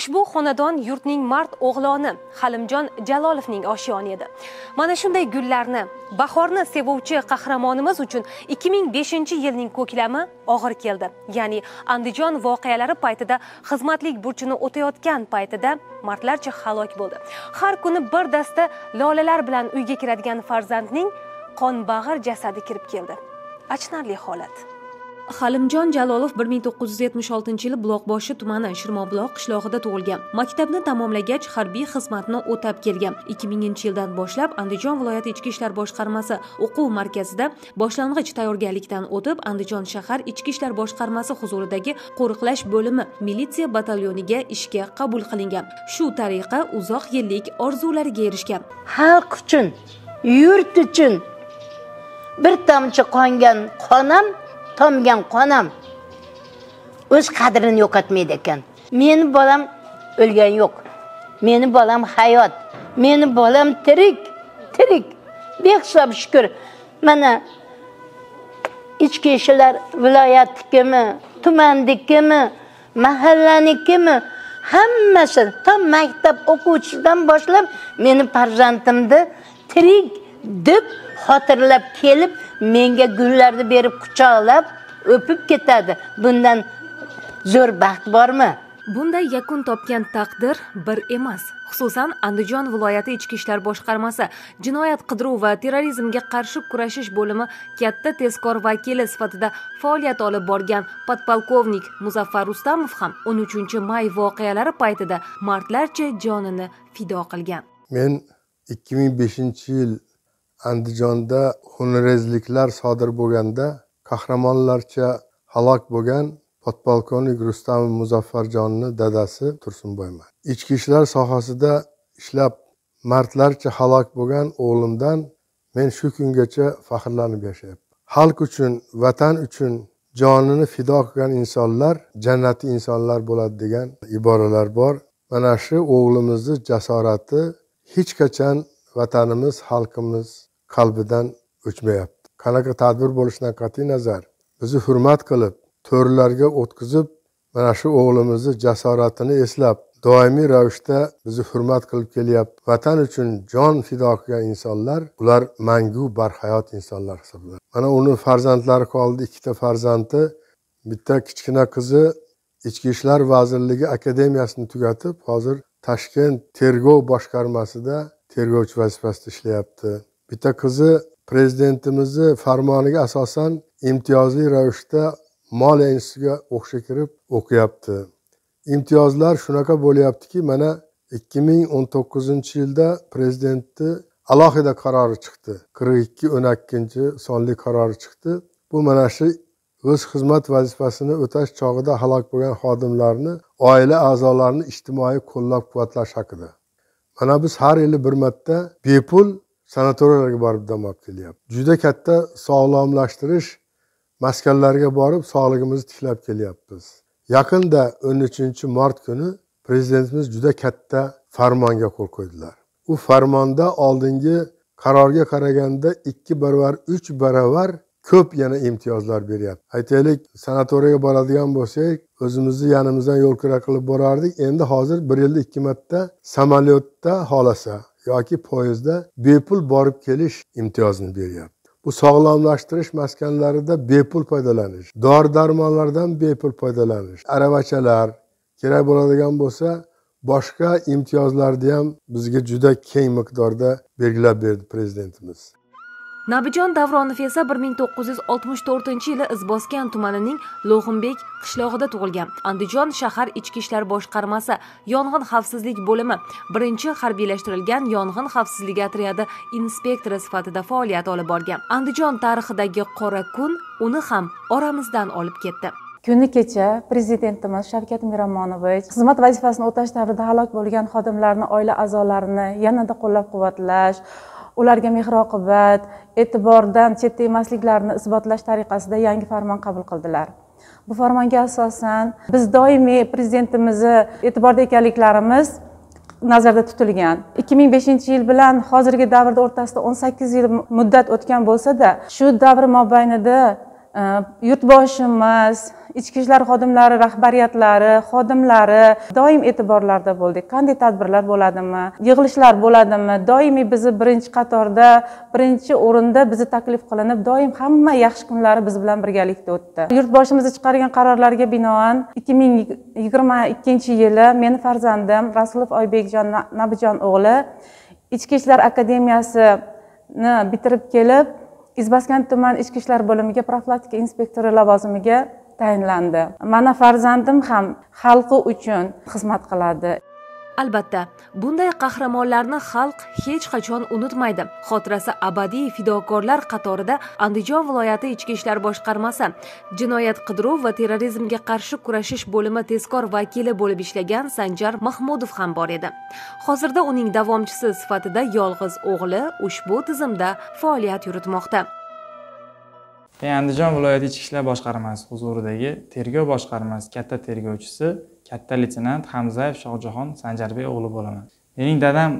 ushbu xonadon yurtning mard o'g'loni halimjon jalolovning oshiyoni edi. Mana shunday gullarni bahorni sevuvchi qahramonimiz uchun 2005 yilning ko'klami og'ir keldi. Ya'ni andijon voqealari paytida xizmatlik burchini o'tayotgan paytida mardlarcha halok bo'ldi. Har kuni bir dasta lolalar bilan uyga kiradigan farzandning qonbag'ir jasadi kirib keldi. Achinarli holat. Halimjon jalolov bir ming to'qqiz yuz yetmish oltinchi yili buloqboshi tumani shirmobuloq qishlog'ida tug'ilgan. Maktabni tamomlagach harbiy xizmatni o'tab kelgan. ikki minginchi yildan boshlab andijon viloyati ichki ishlar boshqarmasi o'quv markazida boshlang'ich tayyorgarlikdan o'tib andijon shahar ichki ishlar boshqarmasi huzuridagi qo'riqlash bo'limi militsiya batalyoniga ishga qabul qilingan. Shu tariqa uzoq yillik orzulariga erishgan. Xalq uchun yurt uchun bir tomchi qongan qonam tomgan qonam o'z qadrini yo'qotmaydi ekan. Meni bolam o'lgan yo'q. Meni bolam hayot. Meni bolam tirik tirik. Behisob shukur. Mana ichki ishlar viloyatnikimi tumannikimi mahallanikimi hammasi to maktab o'quvchisidan boshlab meni farzandimni tirik deb xotirlab kelib menga gullarni berib quchoqlab o'pib ketadi. Bundan zo'r baxt bormi? Bunday yakun topgan taqdir bir emas. Xususan andijon viloyati ichki ishlar boshqarmasi jinoyat qidiruv va terrorizmga qarshi kurashish bo'limi katta tezkor vakili sifatida faoliyat olib borgan podpolkovnik muzaffar rustamov ham 13 may voqealari paytida mardlarcha jonini fido qilgan. Men 2005 yil andijonda xunrezliklar sodir bo'lganda qahramonlarcha halok bo'lgan podpolkovnik rustam muzaffarjonni dadasi tursunboyman. Ichki ishlar sohasida ishlab mardlarcha halok bo'lgan o'g'limdan men shu kungacha faxrlanib yashayapman. Xalq uchun vatan uchun jonini fido qilgan insonlar jannatiy insonlar bo'ladi degan iboralar bor. Mana shu o'g'limizni jasorati hech qachon vatanimiz xalqimiz qalbidan o'chmayapti. Qanaqa tadbir bo'lishidan qat'iy nazar bizni hurmat qilib to'rlarga o'tkazib mana shu o'g'limizni jasoratini eslab doimiy ravishda bizni hurmat qilib kelyapti. Vatan uchun jon fido qilgan insonlar ular mangu barhayot insonlar hisoblanadi. Mana uni farzandlari qoldi ikkita farzandi bitta kichkina qizi ichki ishlar vazirligi akademiyasini tugatib hozir toshkent tergov boshqarmasida tergovchi vazifasida ishlayapti. Bitta qizi prezidentimizni farmoniga asosan imtiyozli ravishda moliya institutiga o'qishga kirib o'qiyapti. Imtiyozlar shunaqa bo'lyaptiki mana ikki ming o'n to'qqizinchi yilda prezidentni alohida qarori chiqdi. qirq ikki o'n ikkinchi sonli qarori chiqdi. Bu mana shu o'z xizmat vazifasini o'tash chog'ida halok bo'lgan xodimlarni oila a'zolarini ijtimoiy qo'llab quvvatlash haqida. Mana biz har yili bir marta bepul sanatoriyalarga borib dam olib kelyapti. Juda katta sog'lomlashtirish maskanlariga borib sog'lig'imizni tiklab kelyapmiz. Yaqinda o'n uchinchi mart kuni prezidentimiz juda katta farmonga qo'l qo'ydilar. U farmonda oldingi qarorga qaraganda ikki baravar uch baravar ko'p yana imtiyozlar beryapti. Aytaylik sanatoriyaga boradigan bo'lsak o'zimizni yanimizdan yo'lkira qilib borardik. Endi hozir bir yilda ikki marta samolyotda xohlasa yoki poyezdda bepul borib kelish imtiyozini beryapti. Bu sog'lomlashtirish maskanlarida bepul foydalanish dori darmonlardan bepul foydalanish aravachalar kerak bo'ladigan bo'lsa boshqa imtiyozlarni ham bizga juda keng miqdorda belgilab berdi prezidentimiz. Nabijon davronov esa bir ming to'qqiz yuz oltmish to'rtinchi yili izboskan tumanining lo'g'inbek qishlog'ida tug'ilgan. Andijon shahar ichki ishlar boshqarmasi yong'in xavfsizlik bo'limi birinchi harbiylashtirilgan yong'in xavfsizligi otryadi inspektori sifatida faoliyat olib borgan. Andijon tarixidagi qora kun uni ham oramizdan olib ketdi. Kuni kecha prezidentimiz shavkat miromonovich xizmat vazifasini o'tash davrida halok bo'lgan xodimlarni oila a'zolarini yanada qo'llab quvvatlash ularga mehr oqibat e'tibordan chetda emasliklarini isbotlash tariqasida yangi farmon qabul qildilar. Bu farmonga asosan biz doimiy prezidentimizni e'tiborda ekanliklarimiz nazarda tutilgan. ikki ming beshinchi yil bilan hozirgi davrda o'rtasida o'n sakkiz yil muddat o'tgan bo'lsada shu davr mobaynida e, yurtboshimiz ichki ishlar xodimlari rahbariyatlari xodimlari doim e'tiborlarda bo'ldik. Qanday tadbirlar bo'ladimi? Yig'ilishlar bo'ladimi? Doimiy bizni birinchi qatorda birinchi o'rinda bizni taklif qilinib doim hamma yaxshi kunlari biz bilan birgalikda o'tdi. Yurtboshimiz chiqargan qarorlarga binoan ikki ming yigirma ikkinchi yili meni farzandim rasulov oybekjon nabijon o'g'li ichki ishlar akademiyasini bitirib kelib izbaskan tuman ichki ishlar bo'limiga profilaktika inspektori lavozimiga tayinlandi. Mana farzandim ham xalqi uchun xizmat qiladi. Albatta bunday qahramonlarni xalq hech qachon unutmaydi. Xotirasi abadiy fidokorlar qatorida andijon viloyati ichki ishlar boshqarmasi jinoyat qidiruv va terrorizmga qarshi kurashish bo'limi tezkor vakili bo'lib ishlagan sanjar mahmudov ham bor edi. Hozirda uning davomchisi sifatida yolg'iz o'g'li ushbu tizimda faoliyat yuritmoqda. E, andijon viloyati ichki ishlar boshqarmasi huzuridagi tergov boshqarmasi katta tergovchisi katta leytenant hamzayev shohjahon sanjarbek o'g'li bo'laman. Mening dadam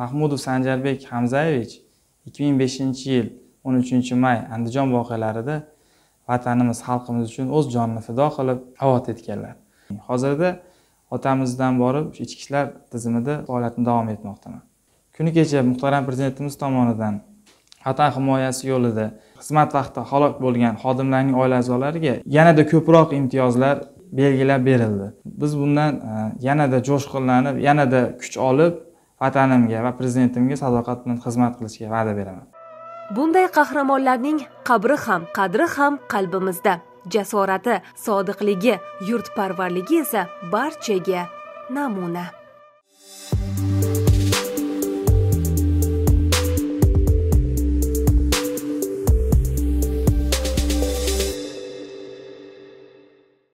mahmudov sanjarbek hamzayevich ikki ming beshinchi yil o'n uchinchi may andijon voqealarida vatanimiz xalqimiz uchun o'z jonini fido qilib vafot etganlar. Hozirda otamizdan borib ichki ishlar tizimida faoliyatni davom etmoqdaman. Kuni kecha muhtaram prezidentimiz tomonidan vatan himoyasi yo'lida xizmat vaqtida halok bo'lgan xodimlarning oila a'zolariga yanada ko'proq imtiyozlar belgilab berildi. Biz bundan e, yanada jo'shqinlanib yanada kuch olib vatanimga va prezidentimga sadoqat bilan xizmat qilishga va'da beraman. Bunday qahramonlarning qabri ham qadri ham qalbimizda. Jasorati sodiqligi yurtparvarligi esa barchaga namuna.